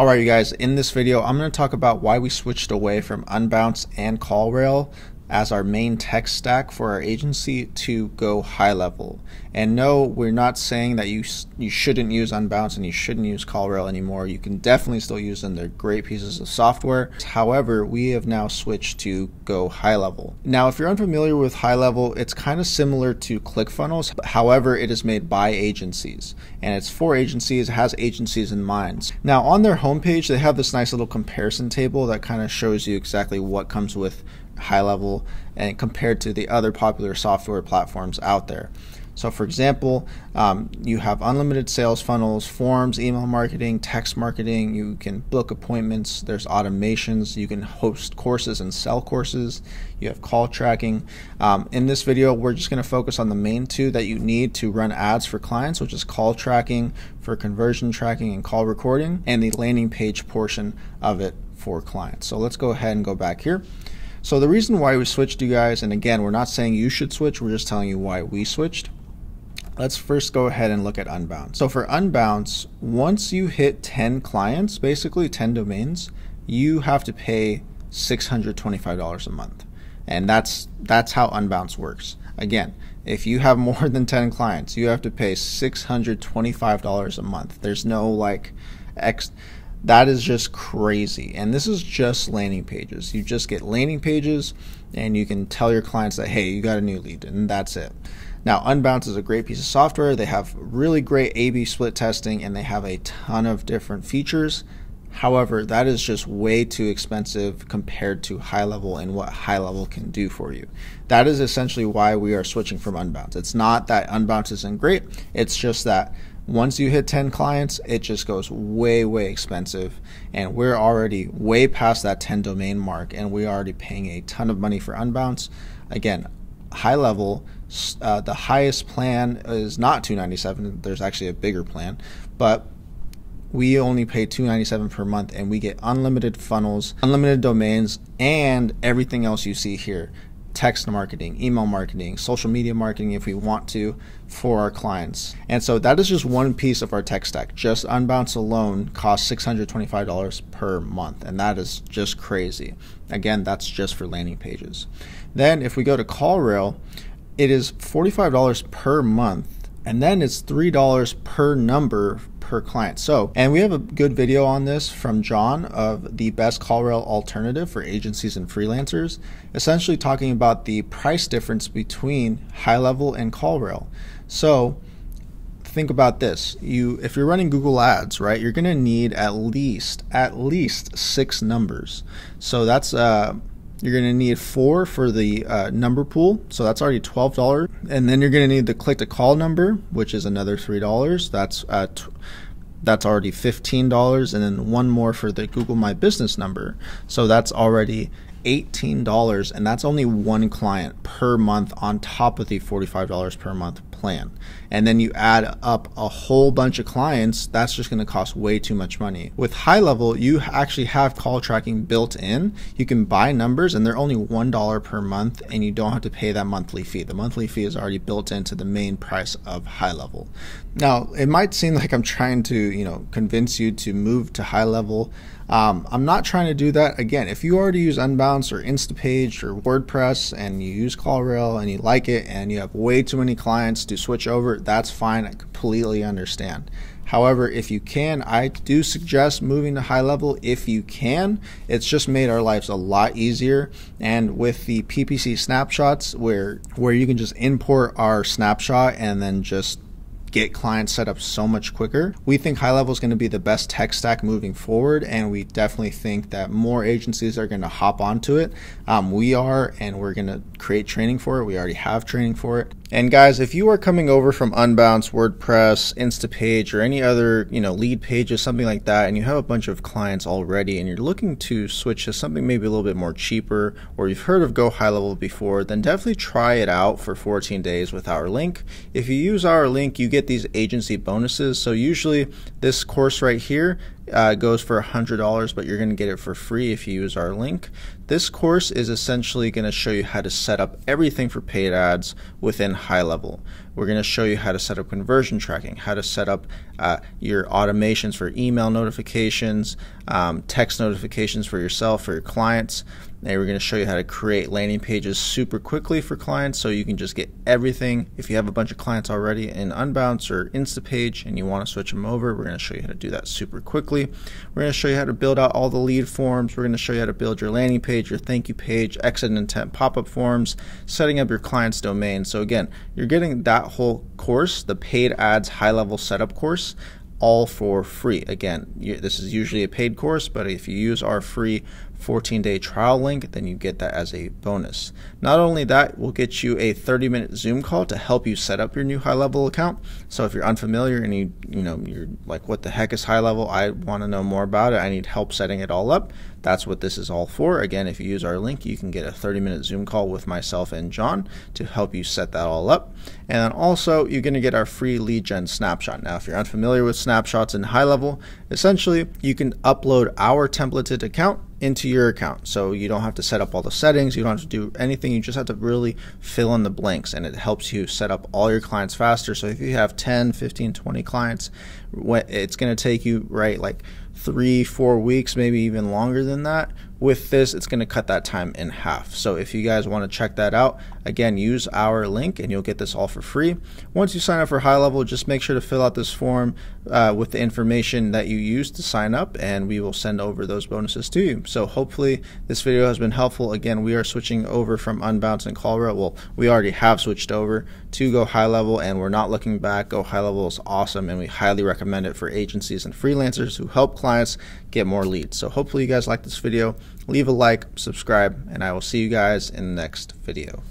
Alright you guys, in this video I'm going to talk about why we switched away from Unbounce and CallRail as our main tech stack for our agency to go high level. And no, we're not saying that you you shouldn't use Unbounce and you shouldn't use CallRail anymore. You can definitely still use them. They're great pieces of software. However, we have now switched to go high level. Now, if you're unfamiliar with high level, it's kind of similar to ClickFunnels. However, it is made by agencies and it's for agencies. It has agencies in mind. Now, on their homepage, they have this nice little comparison table that kind of shows you exactly what comes with high level and compared to the other popular software platforms out there. So, for example, um, you have unlimited sales funnels, forms, email marketing, text marketing. You can book appointments. There's automations. You can host courses and sell courses. You have call tracking. Um, in this video, we're just going to focus on the main two that you need to run ads for clients, which is call tracking for conversion tracking and call recording, and the landing page portion of it for clients. So, let's go ahead and go back here. So the reason why we switched you guys, and again, we're not saying you should switch, we're just telling you why we switched. Let's first go ahead and look at Unbounce. So for Unbounce, once you hit 10 clients, basically 10 domains, you have to pay $625 a month. And that's that's how Unbounce works. Again, if you have more than 10 clients, you have to pay $625 a month. There's no like X that is just crazy. And this is just landing pages. You just get landing pages and you can tell your clients that, hey, you got a new lead, and that's it. Now, Unbounce is a great piece of software. They have really great A B split testing and they have a ton of different features. However, that is just way too expensive compared to high level and what high level can do for you. That is essentially why we are switching from Unbounce. It's not that Unbounce isn't great, it's just that once you hit 10 clients, it just goes way, way expensive. And we're already way past that 10 domain mark, and we're already paying a ton of money for Unbounce. Again, high level, uh, the highest plan is not 297. There's actually a bigger plan, but we only pay 297 per month and we get unlimited funnels, unlimited domains, and everything else you see here text marketing, email marketing, social media marketing if we want to for our clients. And so that is just one piece of our tech stack. Just Unbounce alone costs $625 per month, and that is just crazy. Again, that's just for landing pages. Then if we go to CallRail, it is $45 per month, and then it's $3 per number per client. So, and we have a good video on this from John of the best CallRail alternative for agencies and freelancers, essentially talking about the price difference between high level and CallRail. So, think about this. You if you're running Google Ads, right? You're going to need at least at least 6 numbers. So that's uh you're going to need four for the uh, number pool, so that's already twelve dollars, and then you're going to need the click to call number, which is another three dollars. That's uh, that's already fifteen dollars, and then one more for the Google My Business number, so that's already $18 and that's only one client per month on top of the $45 per month plan. And then you add up a whole bunch of clients, that's just going to cost way too much money. With high level, you actually have call tracking built in. You can buy numbers and they're only $1 per month and you don't have to pay that monthly fee. The monthly fee is already built into the main price of high level. Now, it might seem like I'm trying to, you know, convince you to move to high level. Um, I'm not trying to do that. Again, if you already use Unbounce or Instapage or WordPress and you use CallRail and you like it and you have way too many clients to switch over, that's fine. I completely understand. However, if you can, I do suggest moving to high level if you can. It's just made our lives a lot easier. And with the PPC snapshots where where you can just import our snapshot and then just get clients set up so much quicker. We think high level is going to be the best tech stack moving forward, and we definitely think that more agencies are going to hop onto it. Um, we are, and we're going to create training for it. We already have training for it. And guys, if you are coming over from Unbounce, WordPress, Instapage, or any other, you know, Leadpages, something like that, and you have a bunch of clients already and you're looking to switch to something maybe a little bit more cheaper, or you've heard of Go High Level before, then definitely try it out for 14 days with our link. If you use our link, you get these agency bonuses. So usually this course right here uh, goes for $100, but you're going to get it for free if you use our link. This course is essentially going to show you how to set up everything for paid ads within high level. We're going to show you how to set up conversion tracking, how to set up uh, your automations for email notifications, um, text notifications for yourself, for your clients. And we're going to show you how to create landing pages super quickly for clients so you can just get everything. If you have a bunch of clients already in Unbounce or Instapage and you want to switch them over, we're going to show you how to do that super quickly. We're going to show you how to build out all the lead forms. We're going to show you how to build your landing page, your thank you page, exit intent pop up forms, setting up your client's domain. So, again, you're getting that whole course, the paid ads high level setup course all for free. Again, this is usually a paid course, but if you use our free 14 day trial link, then you get that as a bonus. Not only that, we'll get you a 30 minute Zoom call to help you set up your new high level account. So if you're unfamiliar and you you know you're like what the heck is high level? I want to know more about it. I need help setting it all up. That's what this is all for. Again, if you use our link, you can get a 30 minute Zoom call with myself and John to help you set that all up. And also, you're going to get our free lead gen snapshot. Now, if you're unfamiliar with snapshots in high level, essentially you can upload our templated account into your account. So you don't have to set up all the settings, you don't have to do anything, you just have to really fill in the blanks and it helps you set up all your clients faster. So if you have 10, 15, 20 clients, it's going to take you right like 3, 4 weeks, maybe even longer than that with this, it's going to cut that time in half. So if you guys want to check that out, again, use our link and you'll get this all for free. Once you sign up for high level, just make sure to fill out this form uh, with the information that you use to sign up and we will send over those bonuses to you. So hopefully this video has been helpful. Again, we are switching over from Unbounce and CallRail. Well, we already have switched over to Go High Level and we're not looking back. Go High Level is awesome and we highly recommend it for agencies and freelancers who help clients get more leads. So hopefully you guys like this video leave a like, subscribe, and I will see you guys in the next video.